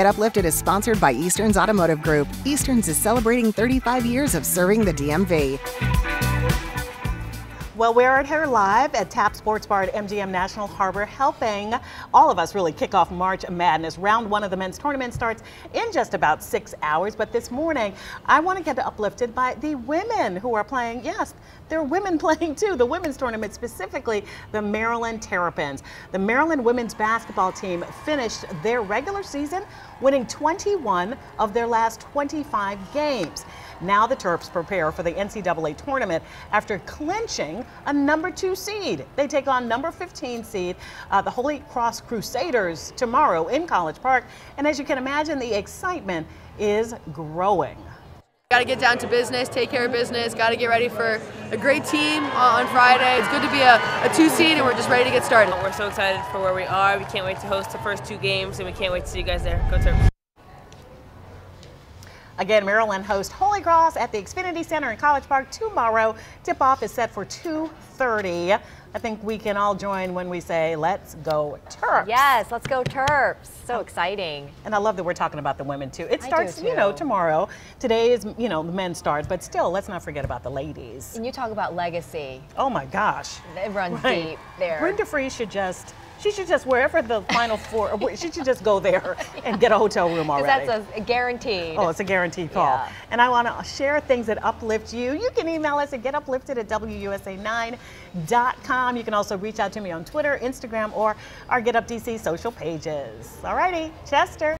Get Uplifted is sponsored by Easterns Automotive Group. Easterns is celebrating 35 years of serving the DMV. Well, we're here live at TAP Sports Bar at MGM National Harbor, helping all of us really kick off March Madness. Round one of the men's tournament starts in just about six hours. But this morning, I want to get uplifted by the women who are playing. Yes, there are women playing too. The women's tournament, specifically the Maryland Terrapins. The Maryland women's basketball team finished their regular season winning 21 of their last 25 games. Now the Terps prepare for the NCAA tournament after clinching a number two seed. They take on number 15 seed, uh, the Holy Cross Crusaders, tomorrow in College Park. And as you can imagine, the excitement is growing. Got to get down to business, take care of business, got to get ready for a great team on Friday. It's good to be a, a, two seed and we're just ready to get started. We're so excited for where we are. We can't wait to host the first two games and we can't wait to see you guys there. Go Terps. Again, Maryland hosts Holy Cross at the Xfinity Center in College Park tomorrow. Tip-off is set for 2.30. I think we can all join when we say, let's go Terps. Yes, let's go Terps. So oh. exciting. And I love that we're talking about the women too. It starts, too. you know, tomorrow. Today is, you know, the men starts, but still, let's not forget about the ladies. And you talk about legacy. Oh my gosh. It runs right. deep there. Brenda Frese should just she should just wherever the final four. she should just go there and get a hotel room already. That's a, guaranteed. Oh, it's a guaranteed call. Yeah. And I want to share things that uplift you. You can email us at getuplifted at wusa9.com. You can also reach out to me on Twitter, Instagram, or our Get Up DC social pages. All righty, Chester.